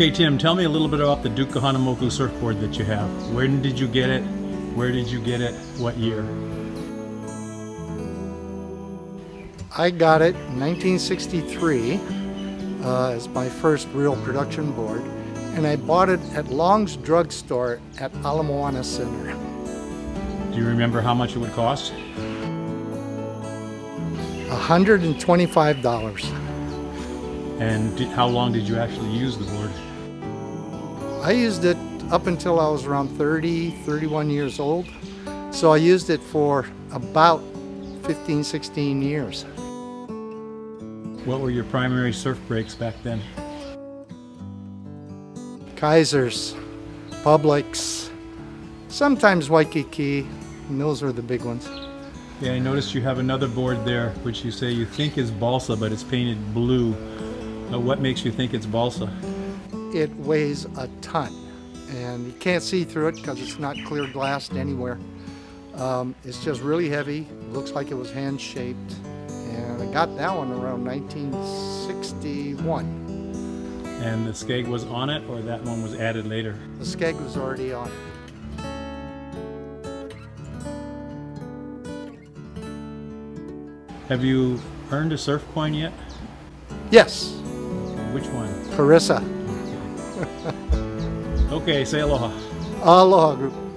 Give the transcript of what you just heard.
Okay, Tim, tell me a little bit about the Duke Kahanamoku surfboard that you have. When did you get it? Where did you get it? What year? I got it in 1963 uh, as my first real production board, and I bought it at Long's Drug Store at Ala Moana Center. Do you remember how much it would cost? $125. And did, how long did you actually use the board? I used it up until I was around 30, 31 years old. So I used it for about 15, 16 years. What were your primary surf breaks back then? Kaisers, Publics, sometimes Waikiki, and those are the big ones. Yeah, I noticed you have another board there, which you say you think is balsa, but it's painted blue. Uh, what makes you think it's balsa? It weighs a ton, and you can't see through it because it's not clear glassed anywhere. Um, it's just really heavy, looks like it was hand shaped, and I got that one around 1961. And the skeg was on it, or that one was added later? The skeg was already on it. Have you earned a surf coin yet? Yes, Which one? Carissa. Okay, say aloha. Aloha Group.